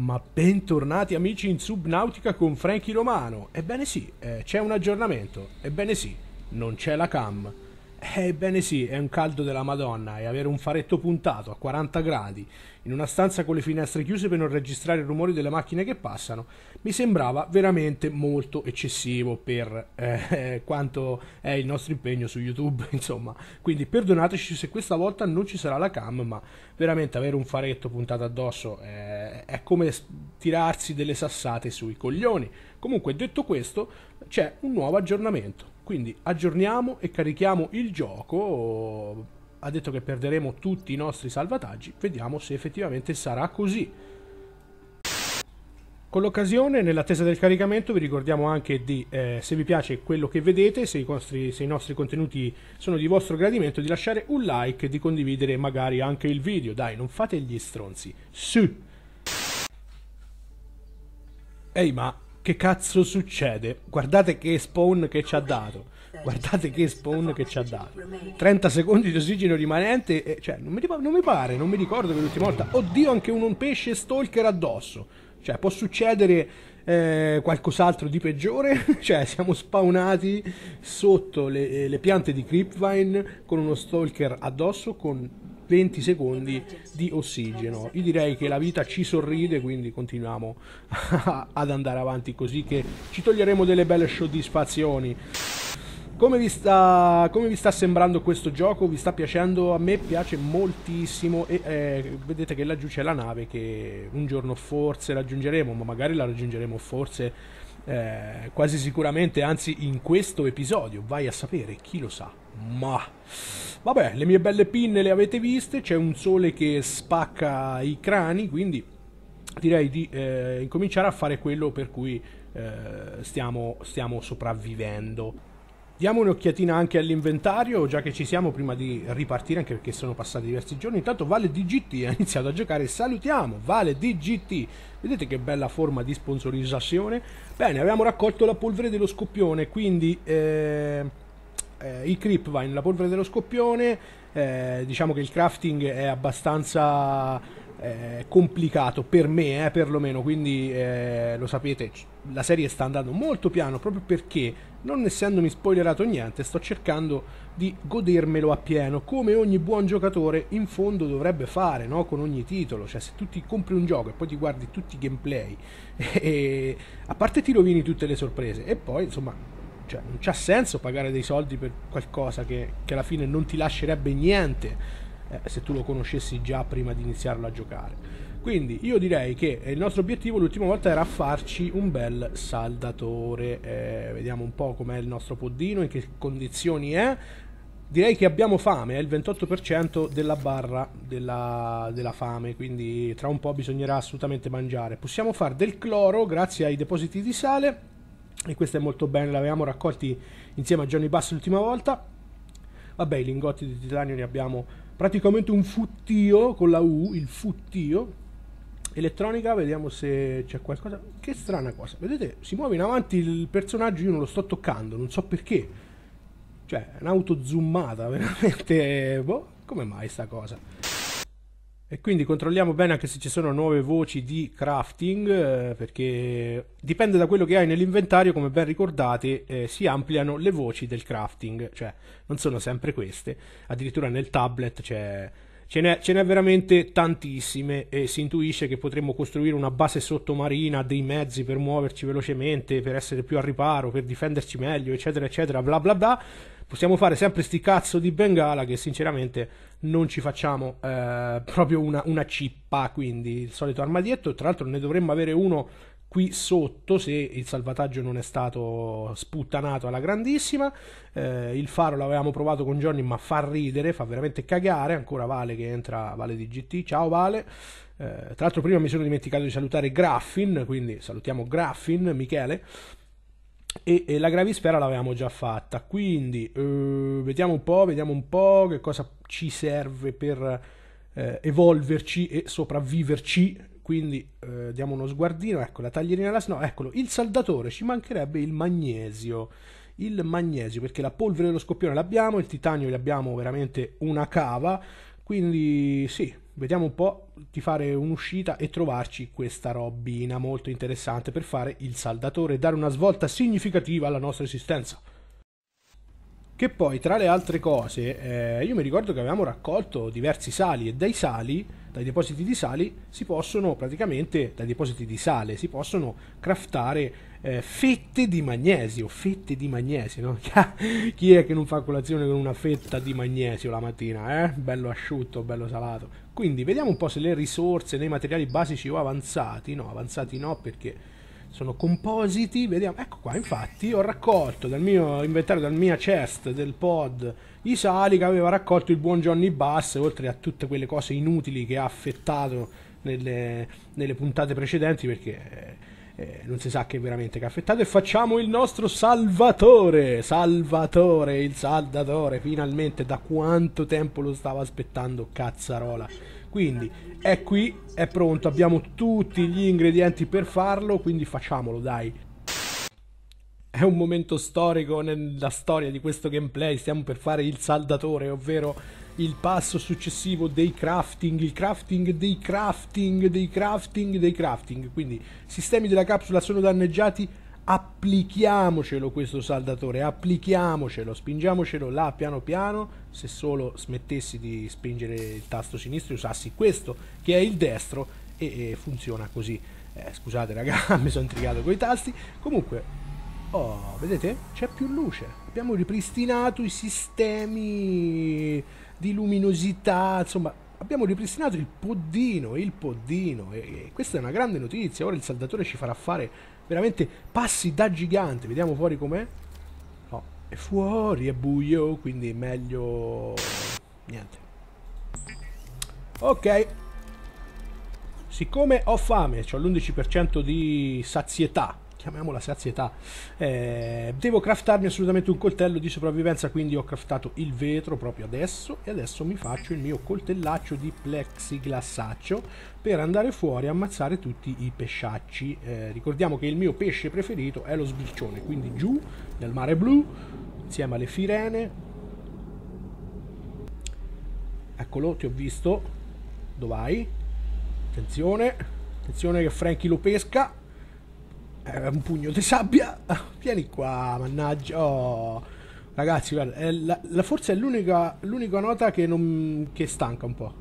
Ma bentornati amici in Subnautica con Frankie Romano. Ebbene sì, eh, c'è un aggiornamento. Ebbene sì, non c'è la cam. Ebbene sì, è un caldo della Madonna e avere un faretto puntato a 40 gradi in una stanza con le finestre chiuse per non registrare i rumori delle macchine che passano mi sembrava veramente molto eccessivo per eh, quanto è il nostro impegno su YouTube, insomma. Quindi perdonateci se questa volta non ci sarà la cam, ma veramente avere un faretto puntato addosso è, è come tirarsi delle sassate sui coglioni. Comunque, detto questo, c'è un nuovo aggiornamento. Quindi aggiorniamo e carichiamo il gioco. Ha detto che perderemo tutti i nostri salvataggi. Vediamo se effettivamente sarà così. Con l'occasione, nell'attesa del caricamento, vi ricordiamo anche di, eh, se vi piace quello che vedete, se i, nostri, se i, nostri, contenuti sono di vostro gradimento, di lasciare un like e di condividere magari anche il video. Dai, non fate gli stronzi. Su! Ehi, ma che cazzo succede? Guardate che spawn che ci ha dato. Guardate che spawn che ci ha dato. 30 secondi di ossigeno rimanente. E, cioè, non mi, non mi pare, non mi ricordo che l'ultima volta. Oddio, anche un pesce stalker addosso. Cioè, può succedere eh, qualcos'altro di peggiore? cioè, siamo spawnati sotto le, le piante di Creepvine con uno stalker addosso con 20 secondi di ossigeno. Io direi che la vita ci sorride, quindi continuiamo ad andare avanti così che ci toglieremo delle belle soddisfazioni. Come vi, sta, come vi, sta, sembrando questo gioco? Vi sta piacendo? A me piace moltissimo e eh, vedete che laggiù c'è la nave che un giorno forse raggiungeremo, ma magari la raggiungeremo forse eh, quasi sicuramente, anzi in questo episodio, vai a sapere, chi lo sa. Ma vabbè, le mie belle pinne le avete viste, c'è un sole che spacca i crani, quindi direi di eh, incominciare a fare quello per cui eh, stiamo, stiamo sopravvivendo. Diamo un'occhiatina anche all'inventario, già che ci siamo prima di ripartire, anche perché sono passati diversi giorni. Intanto Vale DGT ha iniziato a giocare, salutiamo Vale DGT. Vedete che bella forma di sponsorizzazione. Bene, abbiamo raccolto la polvere dello scoppione, quindi eh, eh, il Creepvine, la polvere dello scoppione. Eh, diciamo che il crafting è abbastanza eh, complicato per me, eh, perlomeno, quindi eh, lo sapete, la serie sta andando molto piano proprio perché, non essendomi spoilerato niente, sto cercando di godermelo appieno, come ogni buon giocatore in fondo dovrebbe fare, no? con ogni titolo, cioè se tu ti compri un gioco e poi ti guardi tutti i gameplay, e, a parte ti rovini tutte le sorprese, e poi insomma cioè, non c'ha senso pagare dei soldi per qualcosa che, che alla fine non ti lascerebbe niente eh, se tu lo conoscessi già prima di iniziarlo a giocare. Quindi io direi che il nostro obiettivo l'ultima volta era farci un bel saldatore. Eh, vediamo un po' com'è il nostro poddino, in che condizioni è. Direi che abbiamo fame, è il 28% della barra della, della, fame, quindi tra un po' bisognerà assolutamente mangiare. Possiamo fare del cloro grazie ai depositi di sale, e questo è molto bene, l'avevamo raccolti insieme a Johnny Bass l'ultima volta. Vabbè, i lingotti di titanio ne abbiamo praticamente un futtio con la U, il futtio. Elettronica, vediamo se c'è qualcosa. Che strana cosa. Vedete, si muove in avanti il personaggio, io non lo sto toccando, non so perché. Cioè, è un'auto zoomata, veramente. Boh, come mai sta cosa? E quindi controlliamo bene anche se ci sono nuove voci di crafting, eh, perché dipende da quello che hai nell'inventario, come ben ricordate, eh, si ampliano le voci del crafting, cioè non sono sempre queste, addirittura nel tablet c'è... Ce n'è, ce n'è, veramente tantissime e si intuisce che potremmo costruire una base sottomarina, dei mezzi per muoverci velocemente, per essere più a riparo, per difenderci meglio, eccetera, eccetera, bla bla bla. Possiamo fare sempre sti cazzo di Bengala che sinceramente non ci facciamo eh, proprio una, una cippa, quindi il solito armadietto, tra l'altro ne dovremmo avere uno qui sotto se il salvataggio non è stato sputtanato alla grandissima. Eh, il faro l'avevamo provato con Johnny ma fa ridere fa veramente cagare. Ancora Vale che entra Vale di GT ciao Vale. Eh, tra l'altro prima mi sono dimenticato di salutare Graffin quindi salutiamo Graffin Michele e, e, la gravisfera l'avevamo già fatta quindi eh, vediamo un po' vediamo un po' che cosa ci serve per eh, evolverci e sopravviverci. Quindi eh, diamo uno sguardino ecco la taglierina alla no eccolo il saldatore ci mancherebbe il magnesio il magnesio perché la polvere dello scoppione l'abbiamo il titanio l'abbiamo veramente una cava quindi sì vediamo un po' di fare un'uscita e trovarci questa robina molto interessante per fare il saldatore e dare una svolta significativa alla nostra esistenza. Che poi, tra le altre cose, eh, io mi ricordo che avevamo raccolto diversi sali e dai sali, dai depositi di sali, si possono praticamente, dai depositi di sale, si possono craftare eh, fette di magnesio, fette di magnesio, no? Chi è che non fa colazione con una fetta di magnesio la mattina, eh? Bello asciutto, bello salato. Quindi vediamo un po' se le risorse nei materiali basici o avanzati, no, avanzati no perché sono compositi, vediamo, ecco qua, infatti ho raccolto dal mio inventario, dal mia chest del pod, i sali che aveva raccolto il buon Johnny Bass, oltre a tutte quelle cose inutili che ha affettato nelle, nelle puntate precedenti, perché eh, non si sa che veramente che ha affettato, e facciamo il nostro Salvatore, Salvatore, il Saldatore, finalmente, da quanto tempo lo stavo aspettando, cazzarola. Quindi è qui, è pronto, abbiamo tutti gli ingredienti per farlo, quindi facciamolo, dai. È un momento storico nella storia di questo gameplay, stiamo per fare il saldatore, ovvero il passo successivo dei crafting, il crafting dei crafting, dei crafting, dei crafting. Quindi sistemi della capsula sono danneggiati, applichiamocelo questo saldatore, applichiamocelo, spingiamocelo là piano piano, se solo smettessi di spingere il tasto sinistro usassi questo che è il destro e, e funziona così. Eh, scusate raga, mi sono intrigato con i tasti. Comunque, oh, vedete? C'è più luce. Abbiamo ripristinato i sistemi di luminosità, insomma, abbiamo ripristinato il poddino, il poddino, e, questa è una grande notizia, ora il saldatore ci farà fare veramente passi da gigante, vediamo fuori com'è, no, è fuori, è buio, quindi è meglio, niente, ok, siccome ho fame, ho l'11% di sazietà, chiamiamola sazietà. Eh, devo craftarmi assolutamente un coltello di sopravvivenza, quindi ho craftato il vetro proprio adesso e adesso mi faccio il mio coltellaccio di plexiglassaccio per andare fuori a ammazzare tutti i pesciacci. Eh, ricordiamo che il mio pesce preferito è lo sbircione, quindi giù nel mare blu insieme alle firene. Eccolo, ti ho visto. Dove vai? Attenzione, attenzione che Frankie lo pesca eh, un pugno di sabbia. Vieni qua, mannaggia. Oh. Ragazzi, guarda, è la, la, forse è l'unica, nota che, non, che stanca un po'.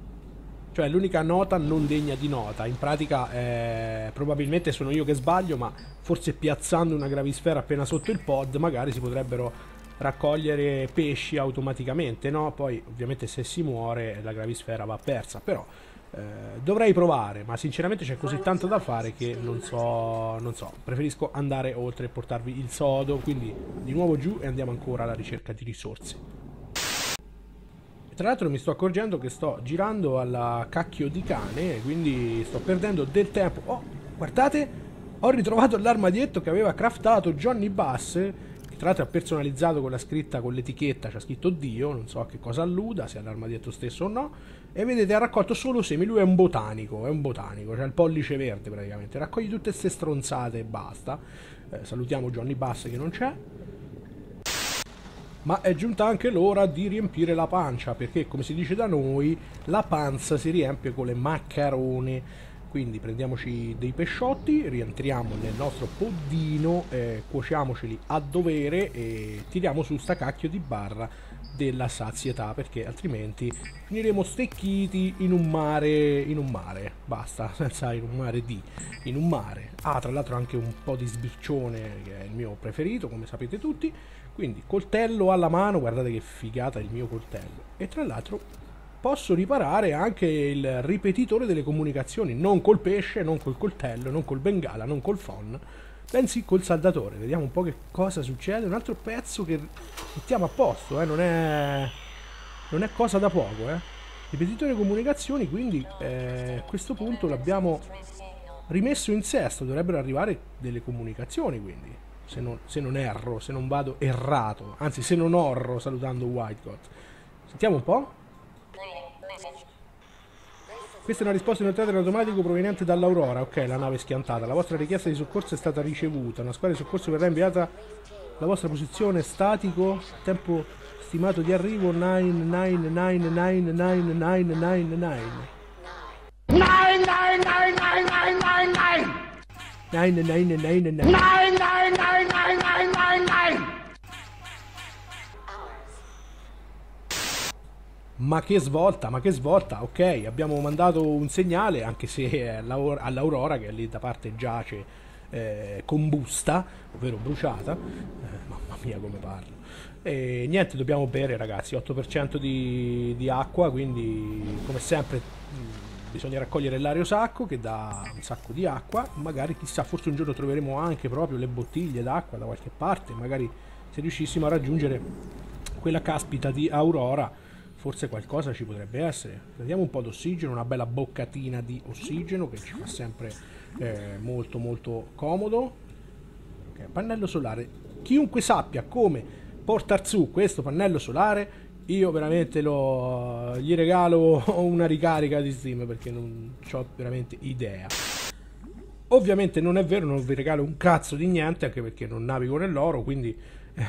Cioè, l'unica nota non degna di nota. In pratica, eh, probabilmente sono io che sbaglio, ma forse piazzando una gravisfera appena sotto il pod, magari si potrebbero raccogliere pesci automaticamente, no? Poi, ovviamente, se si muore, la gravisfera va persa. Però eh, dovrei provare, ma sinceramente c'è così tanto da fare che non so, non so, preferisco andare oltre e portarvi il sodo, quindi di nuovo giù e andiamo ancora alla ricerca di risorse. Tra l'altro mi sto accorgendo che sto girando alla cacchio di cane, quindi sto perdendo del tempo. Oh, guardate, ho ritrovato l'armadietto che aveva craftato Johnny Bass tra l'altro è personalizzato con la scritta con l'etichetta, c'è scritto Dio, non so a che cosa alluda, se è l'armadietto stesso o no. E vedete ha raccolto solo semi, lui è un botanico, è un botanico, c'è il pollice verde praticamente, raccoglie tutte queste stronzate e basta. Eh, salutiamo Johnny Bass che non c'è. Ma è giunta anche l'ora di riempire la pancia, perché come si dice da noi, la panza si riempie con le maccherone quindi prendiamoci dei pesciotti, rientriamo nel nostro poddino, eh, cuociamoceli a dovere e tiriamo su sta cacchio di barra della sazietà perché altrimenti finiremo stecchiti in un mare, in un mare, basta, senza in un mare di, in un mare. Ah, tra l'altro anche un po' di sbircione che è il mio preferito, come sapete tutti. Quindi coltello alla mano, guardate che figata il mio coltello. E tra l'altro posso riparare anche il ripetitore delle comunicazioni, non col pesce, non col coltello, non col bengala, non col phon, bensì col saldatore. Vediamo un po' che cosa succede. Un altro pezzo che mettiamo a posto, eh? non, è, non è cosa da poco. Eh? Ripetitore comunicazioni, quindi eh, a questo punto l'abbiamo rimesso in sesto, dovrebbero arrivare delle comunicazioni quindi. Se non, se non erro, se non vado errato, anzi se non orro salutando White God. Sentiamo un po'. Questa è una risposta inoltrata in automatico proveniente dall'Aurora. Ok, la nave è schiantata. La vostra richiesta di soccorso è stata ricevuta. Una squadra di soccorso verrà inviata alla vostra posizione statico. Tempo stimato di arrivo 99999999. 99999999 Ma che svolta, ma che svolta, ok, abbiamo mandato un segnale, anche se all'Aurora, che lì da parte giace eh, combusta, ovvero bruciata, eh, mamma mia come parlo, e niente, dobbiamo bere ragazzi, 8% di, di acqua, quindi come sempre mh, bisogna raccogliere l'ario sacco che dà un sacco di acqua, magari chissà, forse un giorno troveremo anche proprio le bottiglie d'acqua da qualche parte, magari se riuscissimo a raggiungere quella caspita di Aurora forse qualcosa ci potrebbe essere. Prendiamo un po' d'ossigeno, una bella boccatina di ossigeno che ci fa sempre eh, molto molto comodo. Okay, pannello solare. Chiunque sappia come portare su questo pannello solare, io veramente lo, gli regalo una ricarica di Steam perché non ho veramente idea. Ovviamente non è vero, non vi regalo un cazzo di niente, anche perché non navigo nell'oro, quindi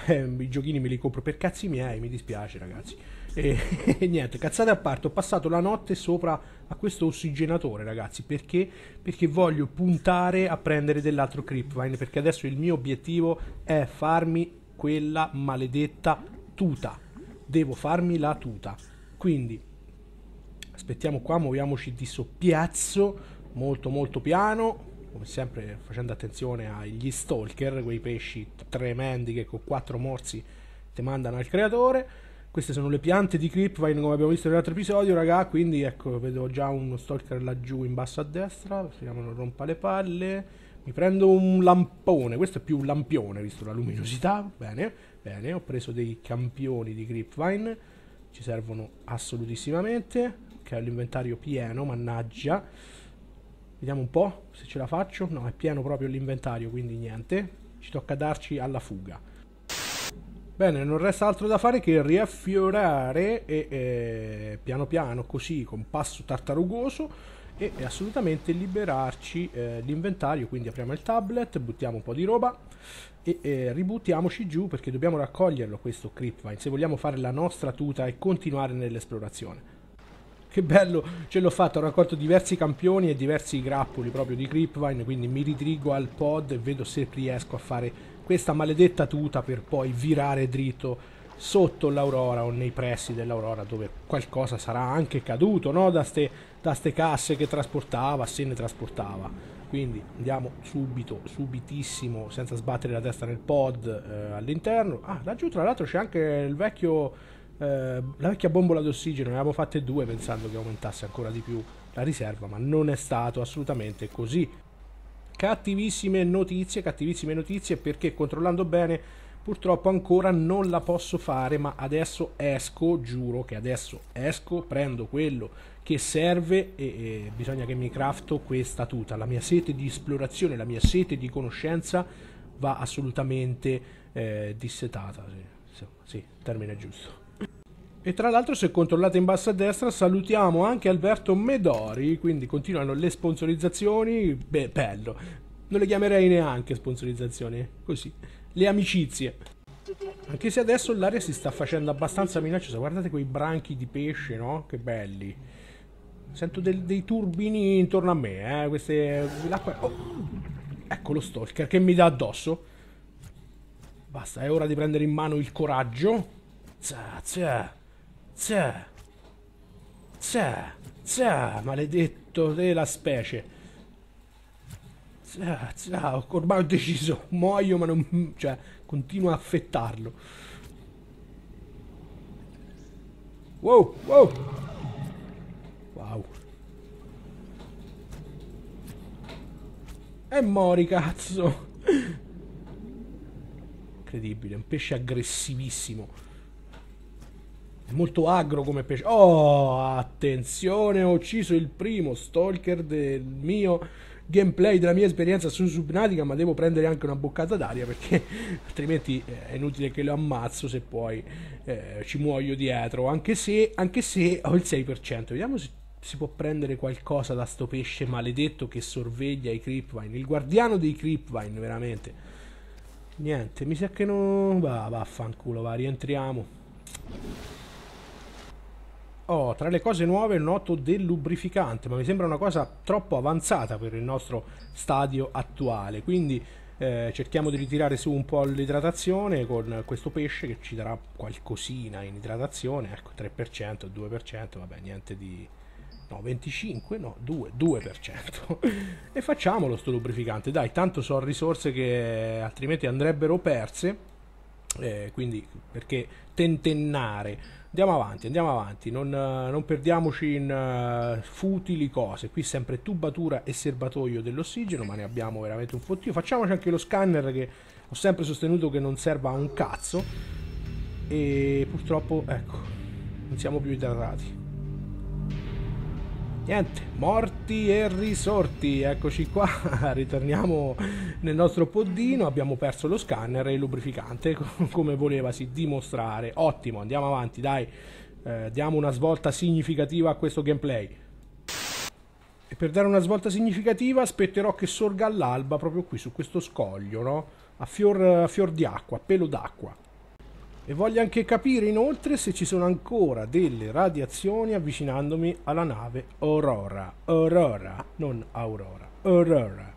eh, i giochini me li compro per cazzi miei, mi dispiace ragazzi. E, e, niente, cazzate a parte, ho passato la notte sopra a questo ossigenatore, ragazzi. Perché? Perché voglio puntare a prendere dell'altro Creepvine. Perché adesso il mio obiettivo è farmi quella maledetta tuta. Devo farmi la tuta. Quindi, aspettiamo qua, muoviamoci di soppiazzo, molto molto piano. Come sempre facendo attenzione agli stalker, quei pesci tremendi che con quattro morsi ti mandano al creatore queste sono le piante di Creepvine come abbiamo visto nell'altro episodio, raga. Quindi ecco, vedo già uno stalker laggiù in basso a destra. Speriamo non rompa le palle. Mi prendo un lampone. Questo è più un lampione, visto la luminosità. Bene, bene. Ho preso dei campioni di Creepvine. Ci servono assolutissimamente. Che ho l'inventario pieno, mannaggia. Vediamo un po' se ce la faccio. No, è pieno proprio l'inventario, quindi niente. Ci tocca darci alla fuga. Bene, non resta altro da fare che riaffiorare e eh, piano piano, così, con passo tartarugoso e, assolutamente liberarci eh, l'inventario. Quindi apriamo il tablet, buttiamo un po' di roba e eh, ributtiamoci giù perché dobbiamo raccoglierlo questo Creepvine se vogliamo fare la nostra tuta e continuare nell'esplorazione. Che bello, ce l'ho fatto, ho raccolto diversi campioni e diversi grappoli proprio di Creepvine, quindi mi ritrigo al pod e vedo se riesco a fare questa maledetta tuta per poi virare dritto sotto l'Aurora o nei pressi dell'Aurora dove qualcosa sarà anche caduto no? da, ste, da ste casse che trasportava, se ne trasportava. Quindi andiamo subito, subitissimo, senza sbattere la testa nel pod eh, all'interno. Ah, laggiù tra l'altro c'è anche il vecchio, eh, la vecchia bombola d'ossigeno, ne avevamo fatte due pensando che aumentasse ancora di più la riserva, ma non è stato assolutamente così cattivissime notizie, cattivissime notizie perché controllando bene purtroppo ancora non la posso fare ma adesso esco, giuro che adesso esco, prendo quello che serve e, e bisogna che mi crafto questa tuta, la mia sete di esplorazione, la mia sete di conoscenza va assolutamente eh, dissetata, sì, sì, termine giusto. E tra l'altro se controllate in basso a destra salutiamo anche Alberto Medori, quindi continuano le sponsorizzazioni, beh bello, non le chiamerei neanche sponsorizzazioni, così, le amicizie. Anche se adesso l'aria si sta facendo abbastanza minacciosa, guardate quei branchi di pesce, no? Che belli. Sento del, dei turbini intorno a me, eh, queste... L'acqua... Oh. Ecco lo stalker che mi dà addosso. Basta, è ora di prendere in mano il coraggio. Zazza. Zà. Zà. Zà. Maledetto della specie. Zà. Zà. Ormai ho deciso. Muoio ma non... Cioè, continuo a affettarlo. Wow. Wow. Wow. E mori, cazzo. Incredibile, un pesce aggressivissimo. Molto agro come pesce. Oh, attenzione, ho ucciso il primo stalker del mio gameplay, della mia esperienza su Subnautica, ma devo prendere anche una boccata d'aria perché altrimenti eh, è inutile che lo ammazzo se poi eh, ci muoio dietro. Anche se, anche se ho il 6%. Vediamo se si può prendere qualcosa da sto pesce maledetto che sorveglia i creepvine. Il guardiano dei creepvine, veramente. Niente, mi sa che non... Va, vaffanculo, va, rientriamo. Oh, tra le cose nuove noto del lubrificante, ma mi sembra una cosa troppo avanzata per il nostro stadio attuale. Quindi eh, cerchiamo di ritirare su un po' l'idratazione con questo pesce che ci darà qualcosina in idratazione. Ecco, 3%, 2%, vabbè, niente di... No, 25, no, 2, 2%. e facciamolo sto lubrificante. Dai, tanto sono risorse che altrimenti andrebbero perse. Eh, quindi, perché tentennare andiamo avanti, andiamo avanti, non, non perdiamoci in uh, futili cose. Qui sempre tubatura e serbatoio dell'ossigeno, ma ne abbiamo veramente un fottio. Facciamoci anche lo scanner che ho sempre sostenuto che non serva a un cazzo. E purtroppo, ecco, non siamo più idratati. Niente, morti e risorti, eccoci qua, ritorniamo nel nostro poddino, abbiamo perso lo scanner e il lubrificante come volevasi dimostrare. Ottimo, andiamo avanti, dai, eh, diamo una svolta significativa a questo gameplay. E per dare una svolta significativa aspetterò che sorga all'alba proprio qui su questo scoglio, no? A fior, a fior di acqua, a pelo d'acqua. E voglio anche capire inoltre se ci sono ancora delle radiazioni avvicinandomi alla nave Aurora. Aurora, non Aurora. Aurora.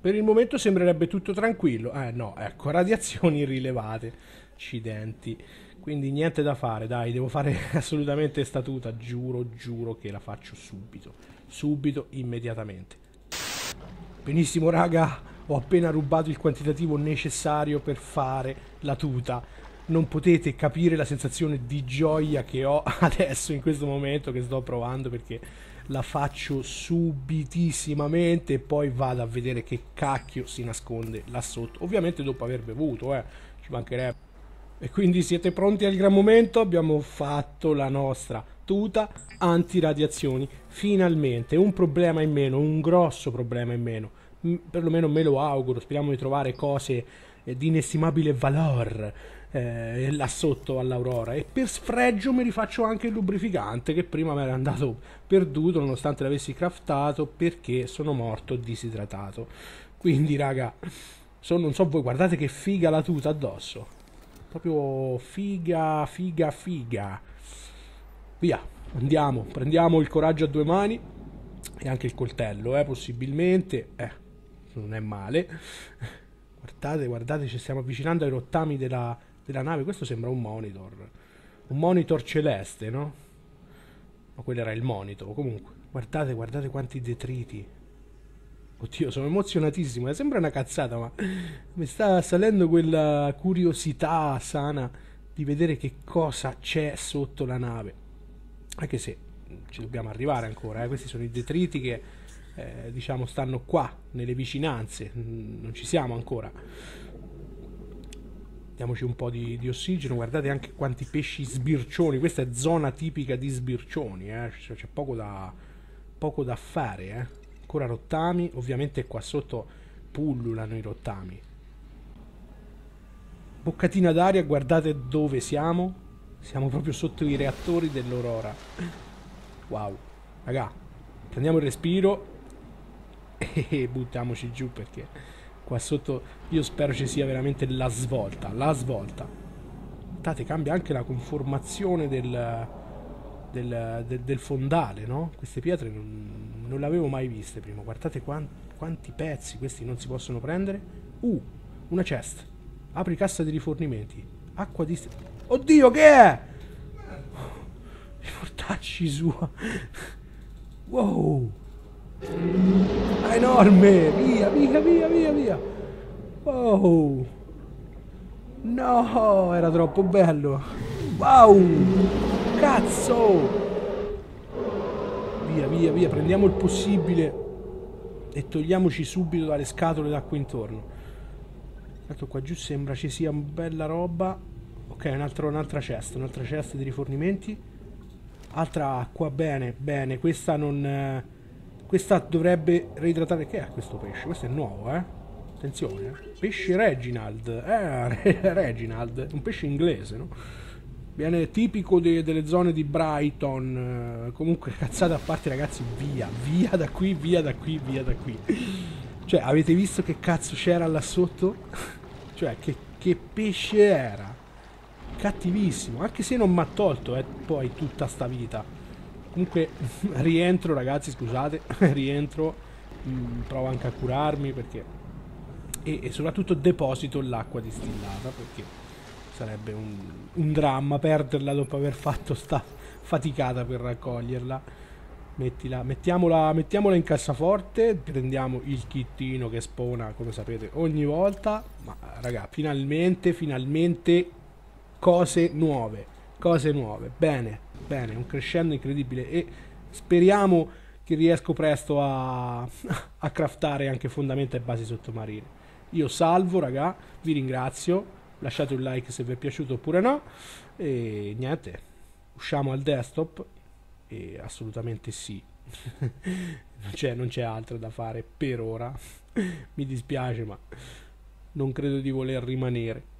Per il momento sembrerebbe tutto tranquillo. Eh no, ecco, radiazioni rilevate. Accidenti. Quindi niente da fare, dai, devo fare assolutamente statuta. Giuro, giuro che la faccio subito. Subito, immediatamente. Benissimo, raga ho appena rubato il quantitativo necessario per fare la tuta. Non potete capire la sensazione di gioia che ho adesso in questo momento che sto provando perché la faccio subitissimamente e poi vado a vedere che cacchio si nasconde là sotto. Ovviamente dopo aver bevuto, eh, ci mancherebbe. E quindi siete pronti al gran momento? Abbiamo fatto la nostra tuta antiradiazioni. Finalmente, un problema in meno, un grosso problema in meno perlomeno me lo auguro, speriamo di trovare cose eh, di inestimabile valore eh, là sotto all'Aurora. E per sfregio mi rifaccio anche il lubrificante che prima mi era andato perduto nonostante l'avessi craftato perché sono morto disidratato. Quindi raga so, non so voi guardate che figa la tuta addosso. Proprio figa figa figa. Via andiamo prendiamo il coraggio a due mani e anche il coltello eh, possibilmente eh non è male. Guardate, guardate, ci stiamo avvicinando ai rottami della, della nave. Questo sembra un monitor. Un monitor celeste, no? Ma quello era il monitor. Comunque, guardate, guardate quanti detriti. Oddio, sono emozionatissimo. Sembra una cazzata, ma mi sta salendo quella curiosità sana di vedere che cosa c'è sotto la nave. Anche se ci dobbiamo arrivare ancora, eh. questi sono i detriti che eh, diciamo stanno qua nelle vicinanze non ci siamo ancora. Diamoci un po' di, di, ossigeno guardate anche quanti pesci sbircioni questa è zona tipica di sbircioni eh? c'è, c'è poco, da, poco da fare eh? ancora rottami ovviamente qua sotto pullulano i rottami. Boccatina d'aria guardate dove siamo. Siamo proprio sotto i reattori dell'aurora. Wow. Raga prendiamo il respiro e buttiamoci giù perché qua sotto io spero ci sia veramente la svolta, la svolta. Guardate, cambia anche la conformazione del, del, del, del fondale, no? Queste pietre non, non le avevo mai viste prima. Guardate quanti, quanti pezzi questi non si possono prendere. Uh, una chest. Apri cassa di rifornimenti. Acqua di... Oddio, che è? I mortacci sua. Wow. Enorme! Via, via, via, via, via! Wow! No, era troppo bello! Wow! Cazzo! Via, via, via, prendiamo il possibile e togliamoci subito dalle scatole d'acqua intorno. Tanto qua giù sembra ci sia bella roba. Ok, un'altra, un'altra cesta, un'altra cesta di rifornimenti. Altra acqua, bene, bene, questa non... Questa dovrebbe reidratare... Che è questo pesce? Questo è nuovo, eh? Attenzione, eh? Pesce Reginald. Eh, Reginald. Un pesce inglese, no? Viene tipico de delle zone di Brighton. comunque, cazzate a parte, ragazzi, via. Via da qui, via da qui, via da qui. Cioè, avete visto che cazzo c'era là sotto? cioè, che, che pesce era? cattivissimo, anche se non mi ha tolto eh, poi tutta sta vita. Comunque rientro ragazzi, scusate, rientro, mh, mm, provo anche a curarmi perché... E, e soprattutto deposito l'acqua distillata perché sarebbe un, un dramma perderla dopo aver fatto sta faticata per raccoglierla. Mettila, mettiamola, mettiamola in cassaforte, prendiamo il kittino che spona, come sapete, ogni volta. Ma raga, finalmente, finalmente cose nuove, cose nuove. Bene, bene, un crescendo incredibile e speriamo che riesco presto a, a craftare anche fondamenta e basi sottomarine. Io salvo, raga, vi ringrazio, lasciate un like se vi è piaciuto oppure no e niente, usciamo al desktop e assolutamente sì. non, c'è, non c'è altro da fare per ora. Mi dispiace, ma non credo di voler rimanere.